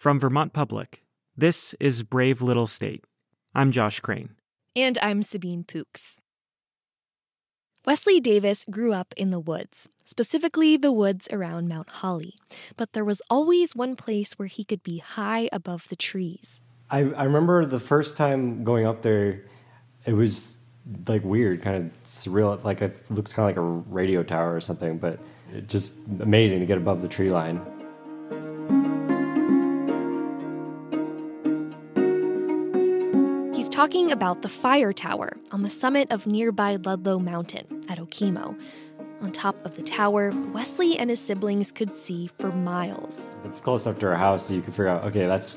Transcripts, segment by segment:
From Vermont Public, this is Brave Little State. I'm Josh Crane. And I'm Sabine Poux. Wesley Davis grew up in the woods, specifically the woods around Mount Holly. But there was always one place where he could be high above the trees. I, I remember the first time going up there, it was like weird, kind of surreal. Like it looks kind of like a radio tower or something, but just amazing to get above the tree line. Talking about the fire tower on the summit of nearby Ludlow Mountain at Okemo. On top of the tower, Wesley and his siblings could see for miles. It's close enough to our house, so you can figure out, okay, that's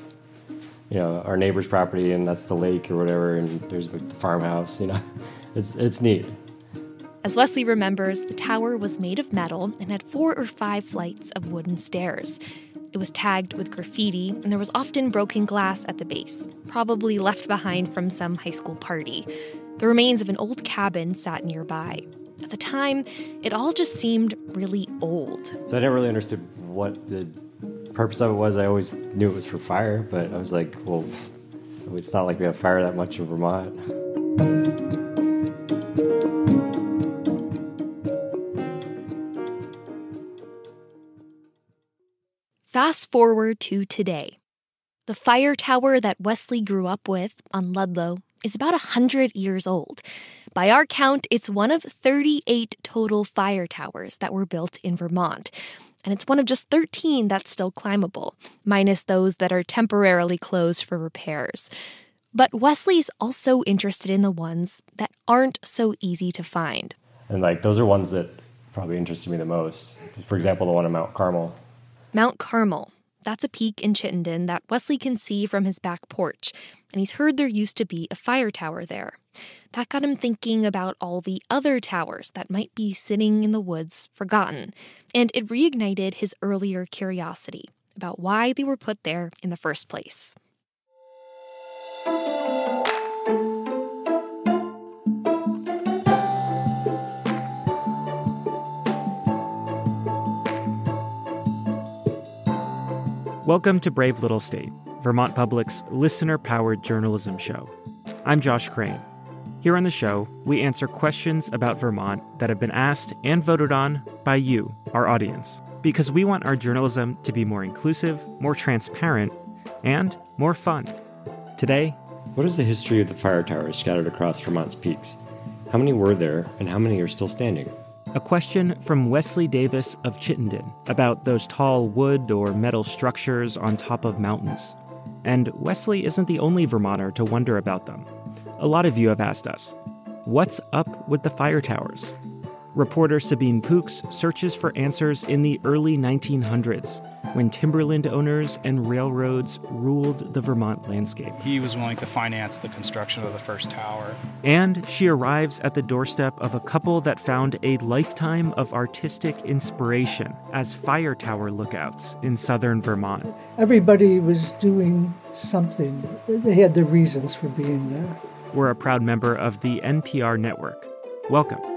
you know our neighbor's property, and that's the lake or whatever, and there's the farmhouse. You know, it's it's neat. As Wesley remembers, the tower was made of metal and had four or five flights of wooden stairs. It was tagged with graffiti, and there was often broken glass at the base, probably left behind from some high school party. The remains of an old cabin sat nearby. At the time, it all just seemed really old. So I never really understood what the purpose of it was. I always knew it was for fire, but I was like, well, it's not like we have fire that much in Vermont. Fast forward to today. The fire tower that Wesley grew up with on Ludlow is about 100 years old. By our count, it's one of 38 total fire towers that were built in Vermont. And it's one of just 13 that's still climbable, minus those that are temporarily closed for repairs. But Wesley's also interested in the ones that aren't so easy to find. And like those are ones that probably interested me the most. For example, the one on Mount Carmel. Mount Carmel. That's a peak in Chittenden that Wesley can see from his back porch, and he's heard there used to be a fire tower there. That got him thinking about all the other towers that might be sitting in the woods forgotten, and it reignited his earlier curiosity about why they were put there in the first place. Welcome to Brave Little State, Vermont Public's listener powered journalism show. I'm Josh Crane. Here on the show, we answer questions about Vermont that have been asked and voted on by you, our audience, because we want our journalism to be more inclusive, more transparent, and more fun. Today, what is the history of the fire towers scattered across Vermont's peaks? How many were there, and how many are still standing? A question from Wesley Davis of Chittenden about those tall wood or metal structures on top of mountains. And Wesley isn't the only Vermonter to wonder about them. A lot of you have asked us what's up with the fire towers? Reporter Sabine Poux searches for answers in the early 1900s when timberland owners and railroads ruled the Vermont landscape. He was willing to finance the construction of the first tower. And she arrives at the doorstep of a couple that found a lifetime of artistic inspiration as fire tower lookouts in southern Vermont. Everybody was doing something, they had their reasons for being there. We're a proud member of the NPR network. Welcome.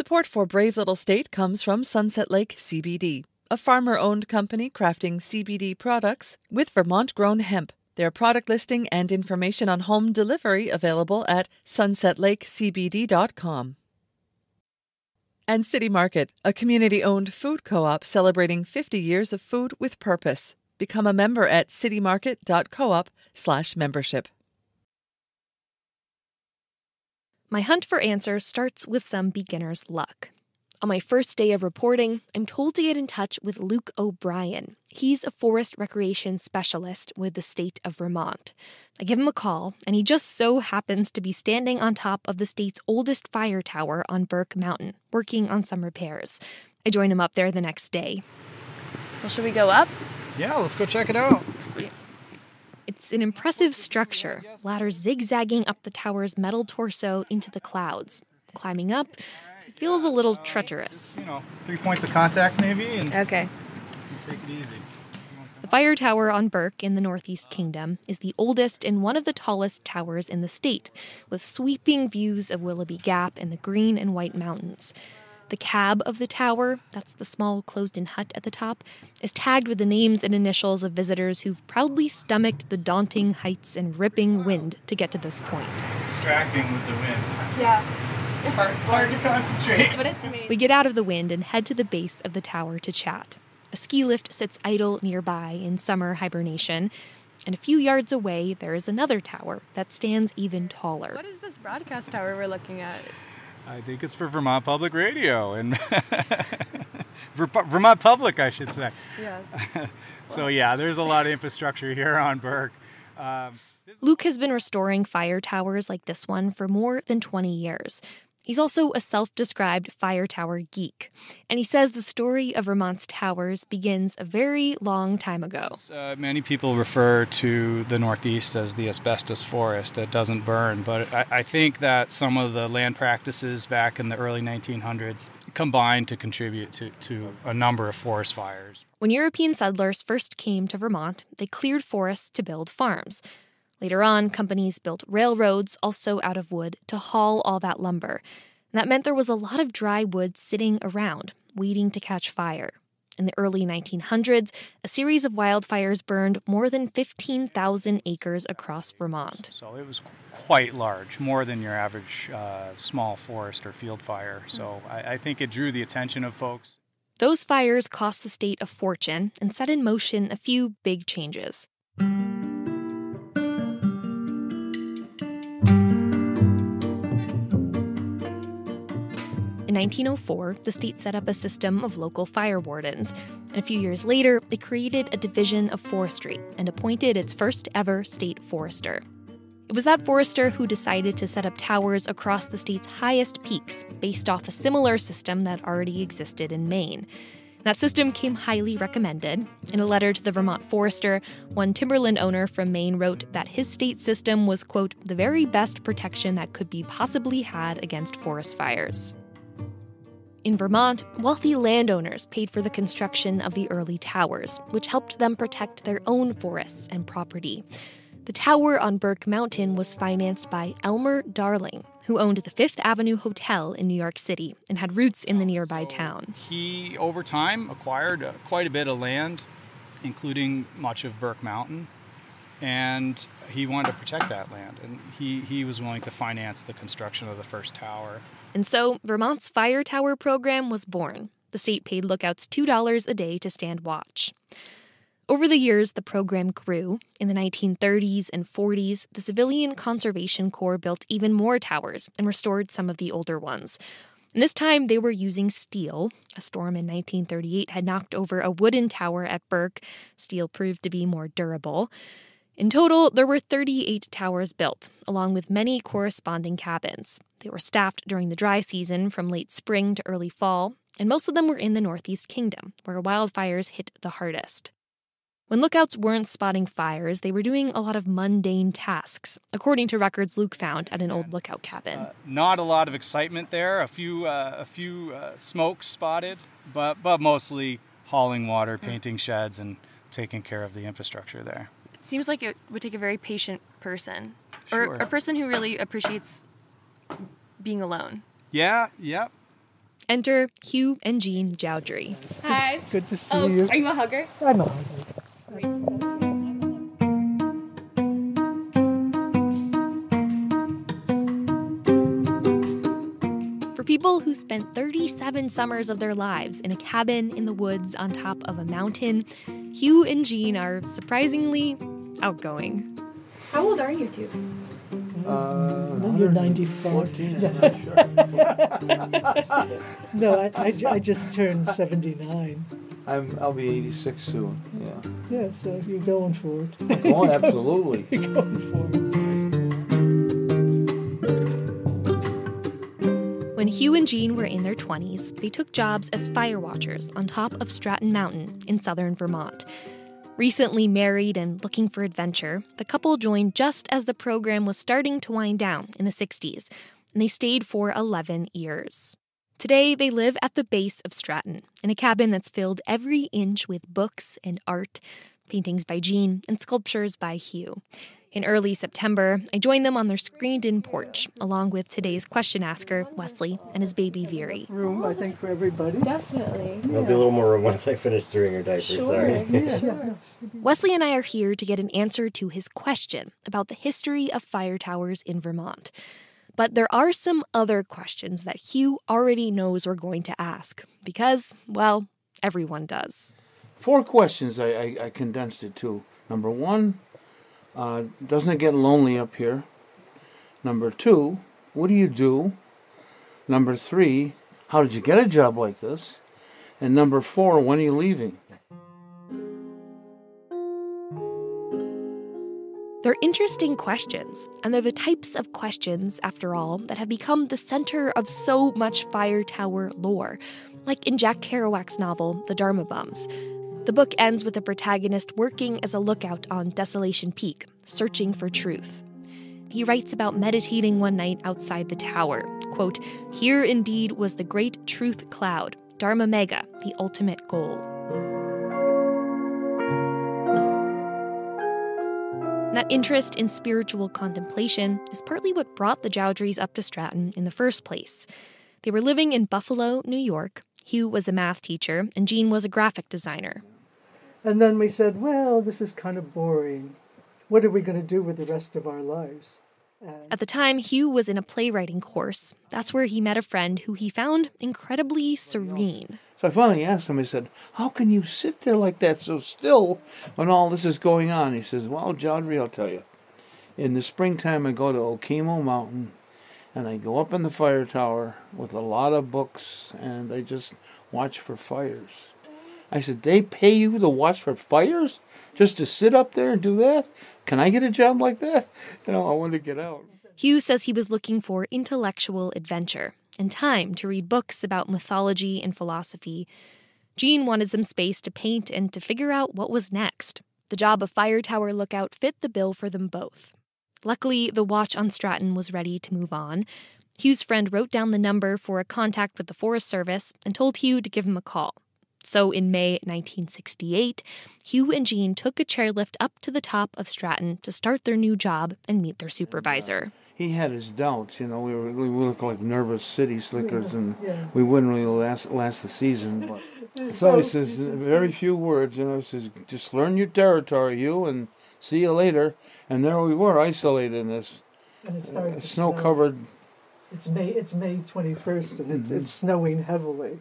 Support for Brave Little State comes from Sunset Lake CBD, a farmer owned company crafting CBD products with Vermont grown hemp. Their product listing and information on home delivery available at sunsetlakecbd.com. And City Market, a community owned food co op celebrating 50 years of food with purpose. Become a member at citymarket.coop/slash membership. My hunt for answers starts with some beginner's luck. On my first day of reporting, I'm told to get in touch with Luke O'Brien. He's a forest recreation specialist with the state of Vermont. I give him a call, and he just so happens to be standing on top of the state's oldest fire tower on Burke Mountain, working on some repairs. I join him up there the next day. Well, should we go up? Yeah, let's go check it out. Sweet. It's an impressive structure, ladders zigzagging up the tower's metal torso into the clouds. Climbing up feels a little treacherous. You know, three points of contact maybe, and Okay. take it easy. The fire tower on Burke in the Northeast Kingdom is the oldest and one of the tallest towers in the state, with sweeping views of Willoughby Gap and the Green and White Mountains. The cab of the tower, that's the small closed in hut at the top, is tagged with the names and initials of visitors who've proudly stomached the daunting heights and ripping wind to get to this point. It's distracting with the wind. Yeah. It's hard, it's hard to concentrate. But it's amazing. We get out of the wind and head to the base of the tower to chat. A ski lift sits idle nearby in summer hibernation, and a few yards away there is another tower that stands even taller. What is this broadcast tower we're looking at? I think it's for Vermont Public Radio and Vermont Public, I should say. Yeah. So yeah, there's a lot of infrastructure here on Burke. Um, Luke has been restoring fire towers like this one for more than 20 years. He's also a self described fire tower geek, and he says the story of Vermont's towers begins a very long time ago. Uh, many people refer to the Northeast as the asbestos forest that doesn't burn, but I, I think that some of the land practices back in the early 1900s combined to contribute to, to a number of forest fires. When European settlers first came to Vermont, they cleared forests to build farms. Later on, companies built railroads, also out of wood, to haul all that lumber. And that meant there was a lot of dry wood sitting around, waiting to catch fire. In the early 1900s, a series of wildfires burned more than 15,000 acres across Vermont. So it was quite large, more than your average uh, small forest or field fire. So I, I think it drew the attention of folks. Those fires cost the state a fortune and set in motion a few big changes. In 1904, the state set up a system of local fire wardens. And a few years later, it created a division of forestry and appointed its first ever state forester. It was that forester who decided to set up towers across the state's highest peaks based off a similar system that already existed in Maine. That system came highly recommended. In a letter to the Vermont Forester, one timberland owner from Maine wrote that his state system was, quote, the very best protection that could be possibly had against forest fires. In Vermont, wealthy landowners paid for the construction of the early towers, which helped them protect their own forests and property. The tower on Burke Mountain was financed by Elmer Darling, who owned the Fifth Avenue Hotel in New York City and had roots in the nearby town. He, over time, acquired uh, quite a bit of land, including much of Burke Mountain, and he wanted to protect that land. And he, he was willing to finance the construction of the first tower. And so Vermont's fire tower program was born. The state paid lookouts $2 a day to stand watch. Over the years, the program grew. In the 1930s and 40s, the Civilian Conservation Corps built even more towers and restored some of the older ones. And this time, they were using steel. A storm in 1938 had knocked over a wooden tower at Burke. Steel proved to be more durable. In total, there were 38 towers built, along with many corresponding cabins. They were staffed during the dry season from late spring to early fall, and most of them were in the Northeast Kingdom, where wildfires hit the hardest. When lookouts weren't spotting fires, they were doing a lot of mundane tasks, according to records Luke found at an old lookout cabin. Uh, not a lot of excitement there. A few, uh, a few uh, smokes spotted, but but mostly hauling water, painting sheds, and taking care of the infrastructure there. Seems like it would take a very patient person, Sure. or a person who really appreciates being alone. Yeah, yep. Enter Hugh and Jean Joudry. Hi. Good to see Oh, you. are you a hugger? I'm a hugger. For people who spent 37 summers of their lives in a cabin in the woods on top of a mountain, Hugh and Jean are surprisingly outgoing. How old are you two? Uh, no, you're 95. no, I, I, I just turned 79. I'm, I'll be 86 soon. Yeah. Yeah, so you're going for it. Oh, absolutely. you're going for it. When Hugh and Jean were in their 20s, they took jobs as fire watchers on top of Stratton Mountain in southern Vermont. Recently married and looking for adventure, the couple joined just as the program was starting to wind down in the 60s, and they stayed for 11 years. Today, they live at the base of Stratton, in a cabin that's filled every inch with books and art, paintings by Jean, and sculptures by Hugh. In early September, I joined them on their screened in porch, along with today's question asker, Wesley, and his baby Veery. Room, I think, for everybody. Definitely. There'll be a little more room once I finish doing her diaper. Sure. Sorry. Sure. Wesley and I are here to get an answer to his question about the history of fire towers in Vermont. But there are some other questions that Hugh already knows we're going to ask because, well, everyone does. Four questions I, I, I condensed it to. Number one, uh, doesn't it get lonely up here? Number two, what do you do? Number three, how did you get a job like this? And number four, when are you leaving? They're interesting questions, and they're the types of questions, after all, that have become the center of so much fire tower lore, like in Jack Kerouac's novel, The Dharma Bums. The book ends with the protagonist working as a lookout on Desolation Peak, searching for truth. He writes about meditating one night outside the tower. Quote, Here indeed was the great truth cloud, Dharma Mega, the ultimate goal. That interest in spiritual contemplation is partly what brought the Joudrys up to Stratton in the first place. They were living in Buffalo, New York. Hugh was a math teacher, and Jean was a graphic designer. And then we said, well, this is kind of boring. What are we going to do with the rest of our lives? At the time, Hugh was in a playwriting course. That's where he met a friend who he found incredibly serene. So I finally asked him, I said, How can you sit there like that so still when all this is going on? He says, Well, Joudry, I'll tell you. In the springtime, I go to Okemo Mountain and I go up in the fire tower with a lot of books and I just watch for fires. I said, They pay you to watch for fires? Just to sit up there and do that? Can I get a job like that? You know, I want to get out. Hugh says he was looking for intellectual adventure and time to read books about mythology and philosophy. Jean wanted some space to paint and to figure out what was next. The job of fire tower lookout fit the bill for them both. Luckily, the watch on Stratton was ready to move on. Hugh's friend wrote down the number for a contact with the Forest Service and told Hugh to give him a call. So in May 1968, Hugh and Jean took a chairlift up to the top of Stratton to start their new job and meet their supervisor. He had his doubts, you know. We were we looked like nervous city slickers, and Yeah. we wouldn't really last last the season. But so he says very few words, you know. He says just learn your territory, you, and see you later. And there we were, isolated in this And it's uh, snow covered. It's May. It's May twenty first, and it's it's mm-hmm. snowing heavily.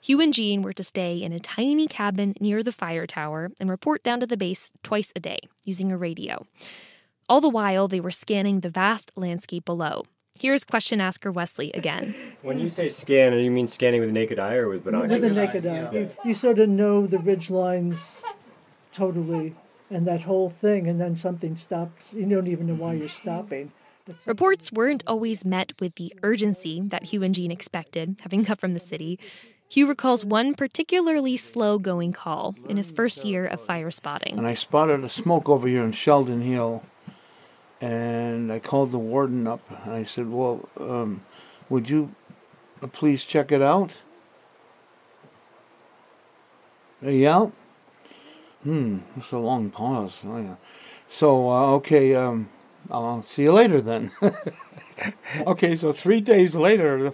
Hugh and Jean were to stay in a tiny cabin near the fire tower and report down to the base twice a day using a radio. All the while, they were scanning the vast landscape below. Here's question asker Wesley again. When you say scan, do you mean scanning with naked eye or with binoculars? With the naked eye, you, you sort of know the ridge lines totally, and that whole thing, and then something stops. You don't even know why you're stopping. Reports weren't always met with the urgency that Hugh and Jean expected, having come from the city. Hugh recalls one particularly slow going call in his first year of fire spotting. And I spotted a smoke over here in Sheldon Hill, and I called the warden up and I said, "Well, um, would you uh, please check it out?" Yeah. you? Hmm, it's a long pause. Oh, yeah. So, uh, okay, um, I'll see you later then. okay, so three days later,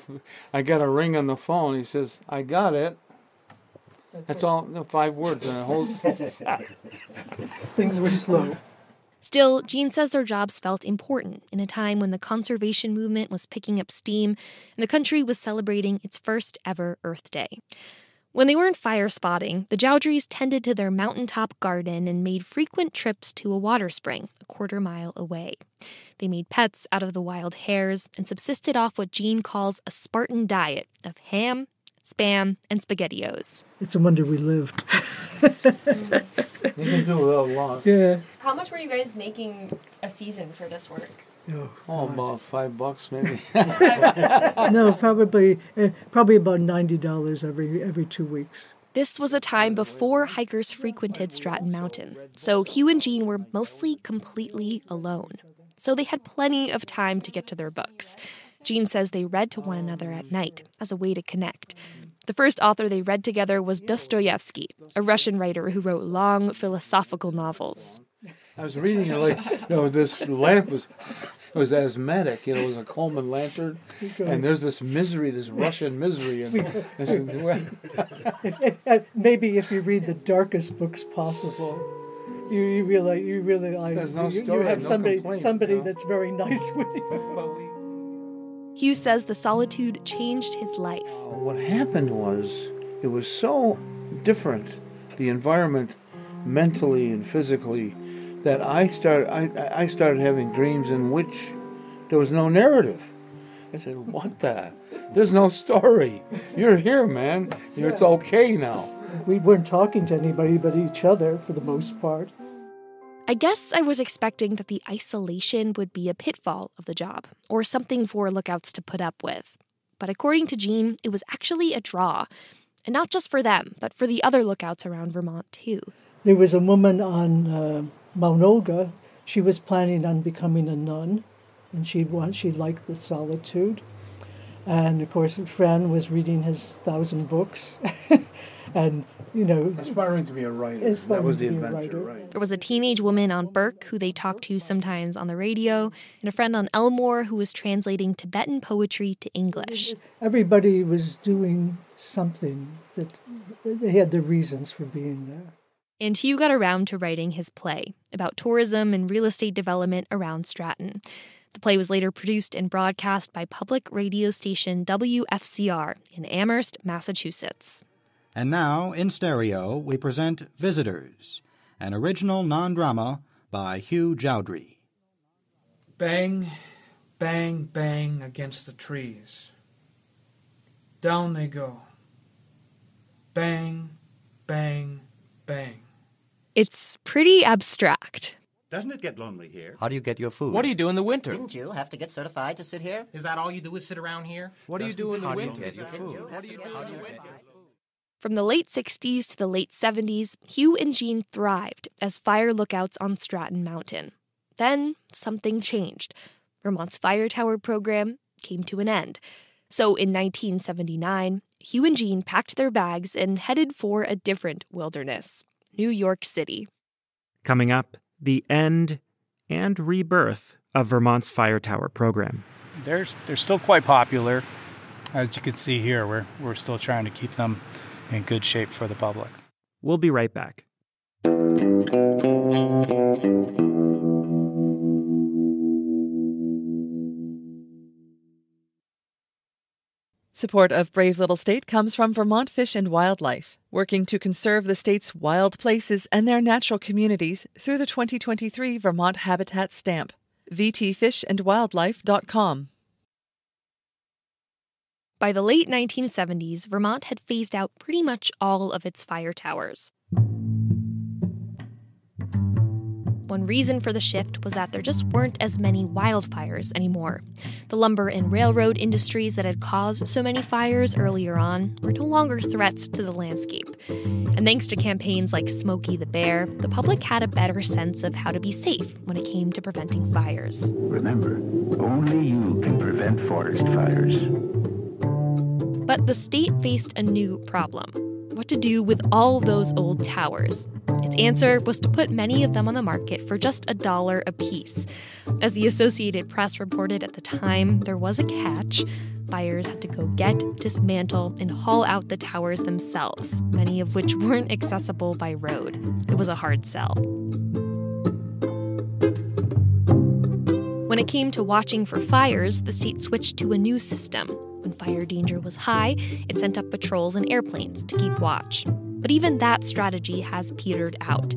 I got a ring on the phone. He says, I got it. That's all, no, five words. And a whole, things were slow. Still, Jean says their jobs felt important in a time when the conservation movement was picking up steam and the country was celebrating its first ever Earth Day. When they weren't fire spotting, the Joudrys tended to their mountaintop garden and made frequent trips to a water spring a quarter mile away. They made pets out of the wild hares and subsisted off what Jean calls a Spartan diet of ham, spam, and spaghettios. It's a wonder we lived. you can do without a lot. Yeah. How much were you guys making a season for this work? Oh, Oh, about five bucks maybe. no, probably uh, probably about ninety dollars every every two weeks. This was a time before hikers frequented Stratton Mountain, so Hugh and Jean were mostly completely alone. So they had plenty of time to get to their books. Jean says they read to one another at night as a way to connect. The first author they read together was Dostoevsky, a Russian writer who wrote long philosophical novels. I was reading it like, you know, this lamp was was asthmatic. You know, it was a Coleman lantern, and there's this misery, this Russian misery, and I said, well, If, if, uh, maybe if you read the darkest books possible, you, you realize you realize no you, you have no somebody somebody you know? that's very nice with you. Hugh says the solitude changed his life. what happened was it was so different, the environment, mentally and physically, that I started I, I started having dreams in which there was no narrative. I said, "What the? There's no story. You're here, man. You're, It's okay now." We weren't talking to anybody but each other for the most part. I guess I was expecting that the isolation would be a pitfall of the job, or something for lookouts to put up with. But according to Jean, it was actually a draw. And not just for them, but for the other lookouts around Vermont, too. There was a woman on uh, Mount Olga. She was planning on becoming a nun, and she want she liked the solitude. And of course, Fran was reading his thousand books, and you know, Aspiring to be a writer. That was the to be a adventure, right? There was a teenage woman on Burke who they talked to sometimes on the radio, and a friend on Elmore who was translating Tibetan poetry to English. everybody was doing something that they had their reasons for being there. And Hugh got around to writing his play about tourism and real estate development around Stratton. The play was later produced and broadcast by public radio station WFCR in Amherst, Massachusetts. And now, in stereo, we present Visitors, an original non drama by Hugh Joudry. Bang, bang, bang against the trees. Down they go. Bang, bang, bang. It's pretty abstract. Doesn't it get lonely here? How do you get your food? What do you do in the winter? Didn't you have to get certified to sit here? Is that all you do is sit around here? What do you do in the How do you winter? get your food? What do you do in the winter? From the late 60s to the late 70s, Hugh and Jean thrived as fire lookouts on Stratton Mountain. Then something changed. Vermont's fire tower program came to an end. So in 1979, Hugh and Jean packed their bags and headed for a different wilderness New York City. Coming up, the end and rebirth of Vermont's fire tower program. They're, they're still quite popular. As you can see here, we're, we're still trying to keep them in good shape for the public. We'll be right back. Support of Brave Little State comes from Vermont Fish and Wildlife, working to conserve the state's wild places and their natural communities through the 2023 Vermont Habitat Stamp. VTFishandWildlife.com. By the late 1970s, Vermont had phased out pretty much all of its fire towers. One reason for the shift was that there just weren't as many wildfires anymore. The lumber and railroad industries that had caused so many fires earlier on were no longer threats to the landscape. And thanks to campaigns like Smokey the Bear, the public had a better sense of how to be safe when it came to preventing fires. Remember, only you can prevent forest fires. But the state faced a new problem what to do with all those old towers. Its answer was to put many of them on the market for just a dollar apiece. As the Associated Press reported at the time, there was a catch. Buyers had to go get, dismantle, and haul out the towers themselves, many of which weren't accessible by road. It was a hard sell. When it came to watching for fires, the state switched to a new system. When fire danger was high, it sent up patrols and airplanes to keep watch. But even that strategy has petered out.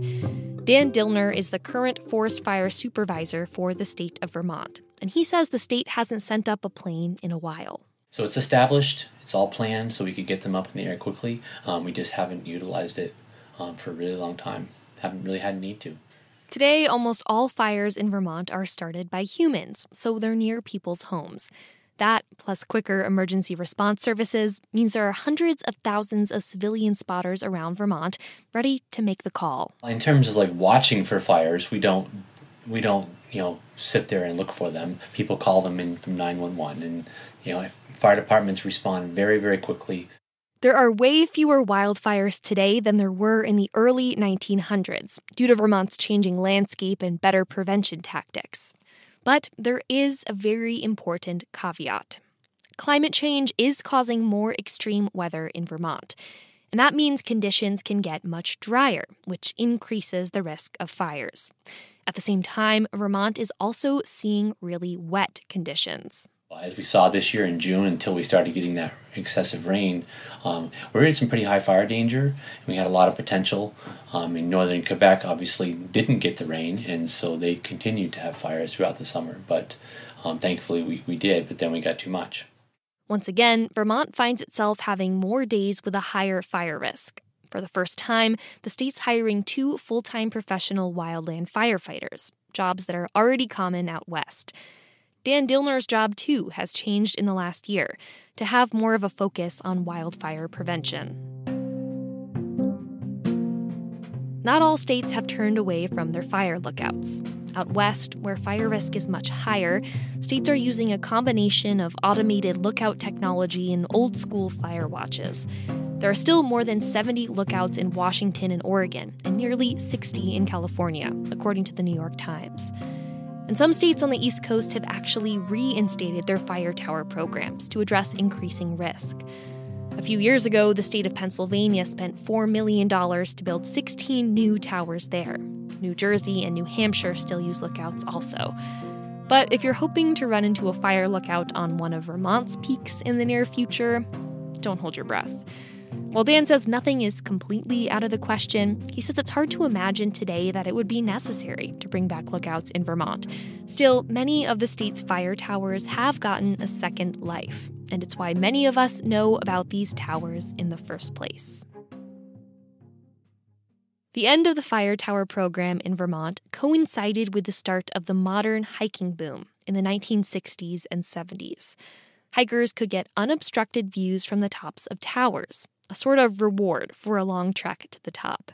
Dan Dillner is the current forest fire supervisor for the state of Vermont, and he says the state hasn't sent up a plane in a while. So it's established, it's all planned so we could get them up in the air quickly. Um, we just haven't utilized it um, for a really long time, haven't really had a need to. Today, almost all fires in Vermont are started by humans, so they're near people's homes. That, plus quicker emergency response services, means there are hundreds of thousands of civilian spotters around Vermont ready to make the call. In terms of like watching for fires, we don't we don't you know sit there and look for them. People call them in from 911, and you know fire departments respond very very quickly. There are way fewer wildfires today than there were in the early 1900s due to Vermont's changing landscape and better prevention tactics. But there is a very important caveat. Climate change is causing more extreme weather in Vermont, and that means conditions can get much drier, which increases the risk of fires. At the same time, Vermont is also seeing really wet conditions. As we saw this year in June, until we started getting that excessive rain, um, we were in some pretty high fire danger. We had a lot of potential. Um, in northern Quebec, obviously, didn't get the rain, and so they continued to have fires throughout the summer. But um, thankfully, we, we did, but then we got too much. Once again, Vermont finds itself having more days with a higher fire risk. For the first time, the state's hiring two full time professional wildland firefighters, jobs that are already common out west. Dan Dillner's job, too, has changed in the last year to have more of a focus on wildfire prevention. Not all states have turned away from their fire lookouts. Out west, where fire risk is much higher, states are using a combination of automated lookout technology and old school fire watches. There are still more than 70 lookouts in Washington and Oregon, and nearly 60 in California, according to the New York Times. And some states on the East Coast have actually reinstated their fire tower programs to address increasing risk. A few years ago, the state of Pennsylvania spent $4 million to build 16 new towers there. New Jersey and New Hampshire still use lookouts also. But if you're hoping to run into a fire lookout on one of Vermont's peaks in the near future, don't hold your breath. While Dan says nothing is completely out of the question, he says it's hard to imagine today that it would be necessary to bring back lookouts in Vermont. Still, many of the state's fire towers have gotten a second life, and it's why many of us know about these towers in the first place. The end of the fire tower program in Vermont coincided with the start of the modern hiking boom in the 1960s and 70s. Hikers could get unobstructed views from the tops of towers, a sort of reward for a long trek to the top.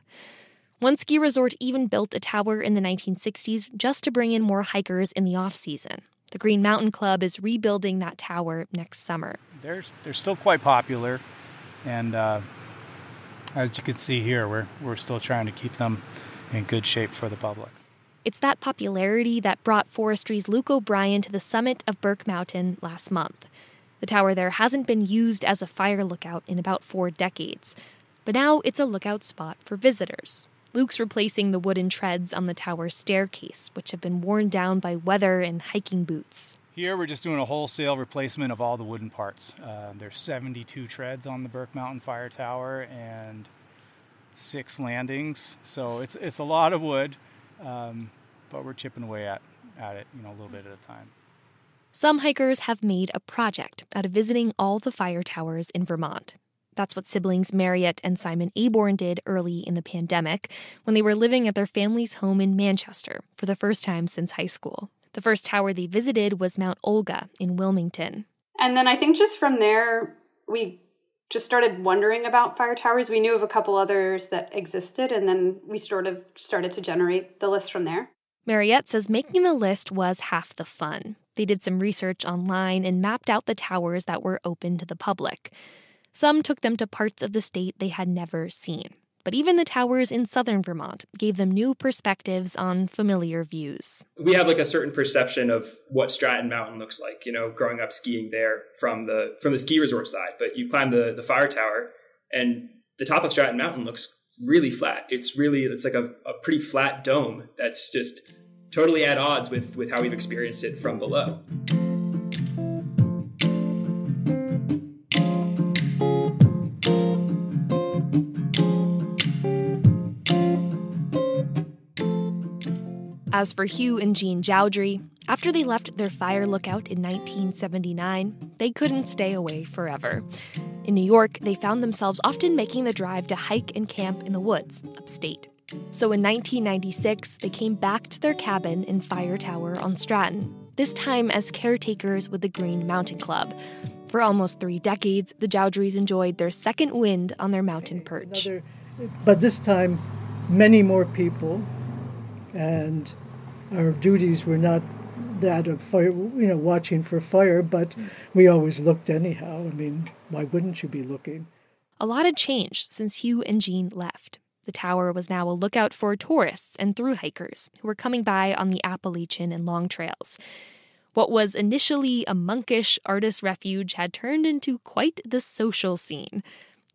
One ski resort even built a tower in the 1960s just to bring in more hikers in the off season. The Green Mountain Club is rebuilding that tower next summer. They're, they're still quite popular, and uh, as you can see here, we're, we're still trying to keep them in good shape for the public. It's that popularity that brought forestry's Luke O'Brien to the summit of Burke Mountain last month. The tower there hasn't been used as a fire lookout in about four decades, but now it's a lookout spot for visitors. Luke's replacing the wooden treads on the tower's staircase, which have been worn down by weather and hiking boots. Here we're just doing a wholesale replacement of all the wooden parts. Uh, there's 72 treads on the Burke Mountain Fire Tower and six landings, so it's it's a lot of wood, um, but we're chipping away at at it, you know, a little bit at a time. Some hikers have made a project out of visiting all the fire towers in Vermont. That's what siblings Marriott and Simon Aborn did early in the pandemic when they were living at their family's home in Manchester for the first time since high school. The first tower they visited was Mount Olga in Wilmington. And then I think just from there, we just started wondering about fire towers. We knew of a couple others that existed, and then we sort of started to generate the list from there. Mariette says making the list was half the fun. They did some research online and mapped out the towers that were open to the public. Some took them to parts of the state they had never seen. But even the towers in southern Vermont gave them new perspectives on familiar views. We have like a certain perception of what Stratton Mountain looks like, you know, growing up skiing there from the from the ski resort side. But you climb the, the fire tower and the top of Stratton Mountain looks really flat. It's really it's like a, a pretty flat dome that's just totally at odds with with how we've experienced it from below. As for Hugh and Jean Joudry, after they left their fire lookout in 1979, they couldn't stay away forever. In New York, they found themselves often making the drive to hike and camp in the woods, upstate. So in 1996, they came back to their cabin in Fire Tower on Stratton, this time as caretakers with the Green Mountain Club. For almost three decades, the Joudrys enjoyed their second wind on their mountain perch. Another, but this time, many more people, and our duties were not that of fire, you know, watching for fire, but we always looked anyhow. I mean, why wouldn't you be looking? A lot had changed since Hugh and Jean left. The tower was now a lookout for tourists and through hikers who were coming by on the Appalachian and Long Trails. What was initially a monkish artist refuge had turned into quite the social scene.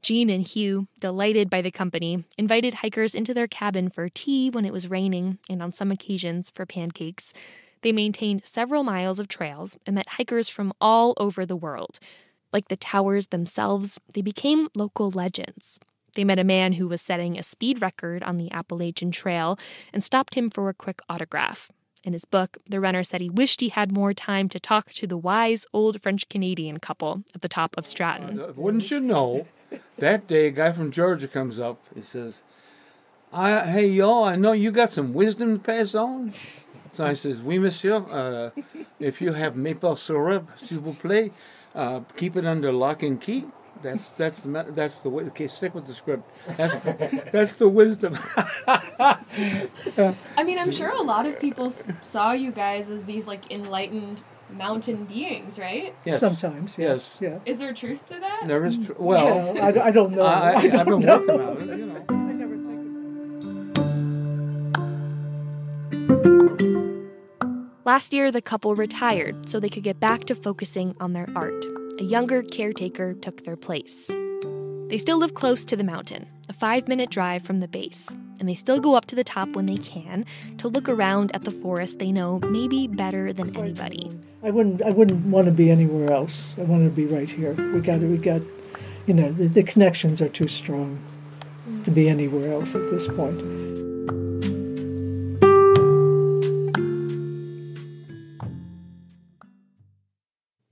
Jean and Hugh, delighted by the company, invited hikers into their cabin for tea when it was raining and on some occasions for pancakes. They maintained several miles of trails and met hikers from all over the world. Like the towers themselves, they became local legends. They met a man who was setting a speed record on the Appalachian Trail and stopped him for a quick autograph. In his book, the runner said he wished he had more time to talk to the wise old French Canadian couple at the top of Stratton. Wouldn't you know? That day, a guy from Georgia comes up. He says, I, "Hey, y'all, I know you got some wisdom to pass on." So I says, "Oui, monsieur. Uh, if you have maple syrup, s'il vous plaît, uh, keep it under lock and key." That's that's the that's the way. Okay, stick with the script. That's that's the wisdom. I mean, I'm sure a lot of people saw you guys as these like enlightened mountain beings, right? Yes. Sometimes, yes. Yes. Yeah. Is there truth to that? There is tr- well. Yeah, I, I don't know. I, I, I, don't have been know. working on it. You know. Last year, the couple retired so they could get back to focusing on their art. A younger caretaker took their place. They still live close to the mountain, a five minute drive from the base, and they still go up to the top when they can to look around at the forest they know maybe better than anybody. I wouldn't. I wouldn't want to be anywhere else. I want to be right here. We got. We got. You know, the, the connections are too strong to be anywhere else at this point.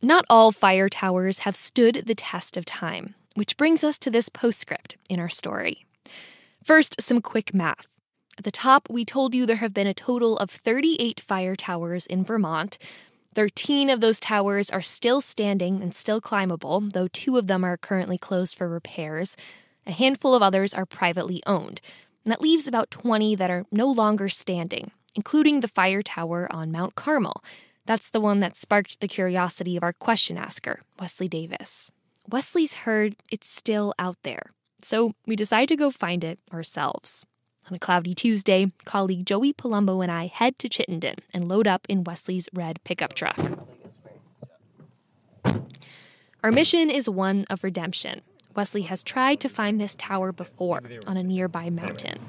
Not all fire towers have stood the test of time, which brings us to this postscript in our story. First, some quick math. At the top, we told you there have been a total of 38 fire towers in Vermont. 13 of those towers are still standing and still climbable, though two of them are currently closed for repairs. A handful of others are privately owned. And that leaves about 20 that are no longer standing, including the fire tower on Mount Carmel. That's the one that sparked the curiosity of our question asker, Wesley Davis. Wesley's heard it's still out there, so we decide to go find it ourselves. On a cloudy Tuesday, colleague Joey Palumbo and I head to Chittenden and load up in Wesley's red pickup truck. Our mission is one of redemption. Wesley has tried to find this tower before on a nearby mountain.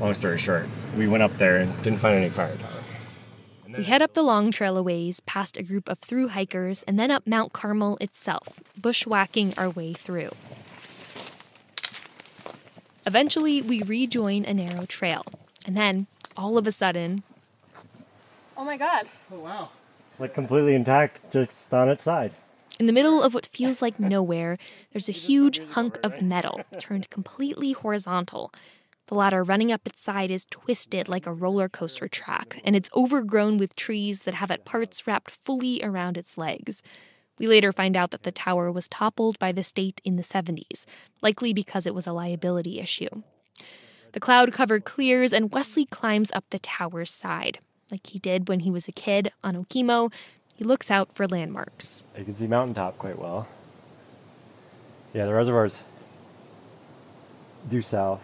Long story short, we went up there and didn't find any fire tower. We head up the long trail a ways, past a group of through hikers, and then up Mount Carmel itself, bushwhacking our way through. Eventually, we rejoin a narrow trail, and then, all of a sudden, Oh my god. Oh wow. Like completely intact, just on its side. in the middle of what feels like nowhere, there's a huge hunk of metal turned completely horizontal. The ladder running up its side is twisted like a roller coaster track, and it's overgrown with trees that have at parts wrapped fully around its legs. We later find out that the tower was toppled by the state in the 70s, likely because it was a liability issue. The cloud cover clears, and Wesley climbs up the tower's side. Like he did when he was a kid on Okemo, he looks out for landmarks. You can see mountaintop quite well. Yeah, the reservoir's due south.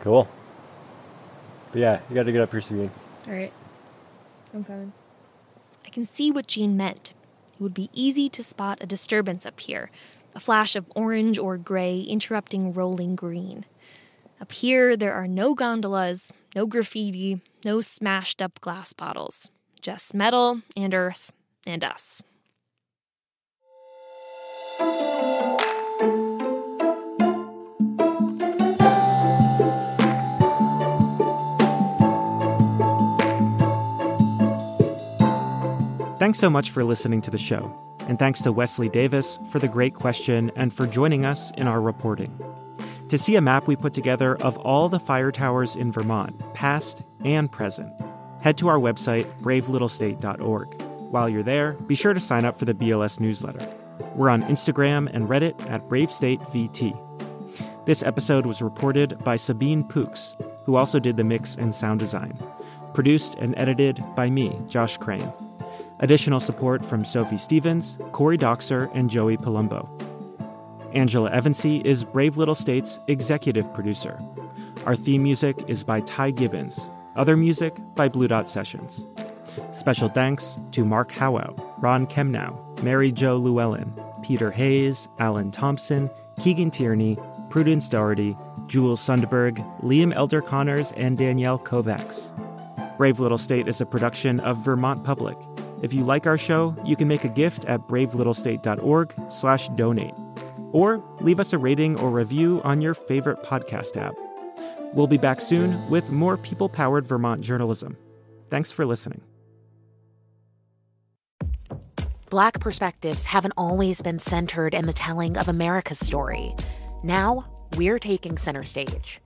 Cool. But yeah, you got to get up here, soon. All right. I'm coming. Can see what Jean meant. It would be easy to spot a disturbance up here, a flash of orange or gray interrupting rolling green. Up here, there are no gondolas, no graffiti, no smashed up glass bottles. Just metal and earth and us. Thanks so much for listening to the show. And thanks to Wesley Davis for the great question and for joining us in our reporting. To see a map we put together of all the fire towers in Vermont, past and present, head to our website, bravelittlestate.org. While you're there, be sure to sign up for the BLS newsletter. We're on Instagram and Reddit at BraveStateVT. This episode was reported by Sabine Poux. who also did the mix and sound design. Produced and edited by me, Josh Crane. Additional support from Sophie Stevens, Corey Doxer, and Joey Palumbo. Angela Evancie is Brave Little State's executive producer. Our theme music is by Ty Gibbons. Other music by Blue Dot Sessions. Special thanks to Mark Howow, Ron Kemnow, Mary Jo Llewellyn, Peter Hayes, Alan Thompson, Keegan Tierney, Prudence Doherty, Jules Sundberg, Liam Elder Connors, and Danielle Kovacs. Brave Little State is a production of Vermont Public. If you like our show, you can make a gift at bravelittlestate.org/donate, or leave us a rating or review on your favorite podcast app. We'll be back soon with more people-powered Vermont journalism. Thanks for listening. Black perspectives haven't always been centered in the telling of America's story. Now, we're taking center stage.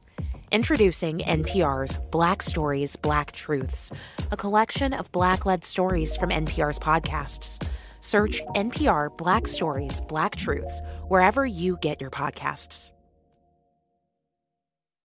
Introducing NPR's Black Stories, Black Truths, a collection of Black led stories from NPR's podcasts. Search NPR Black Stories, Black Truths wherever you get your podcasts.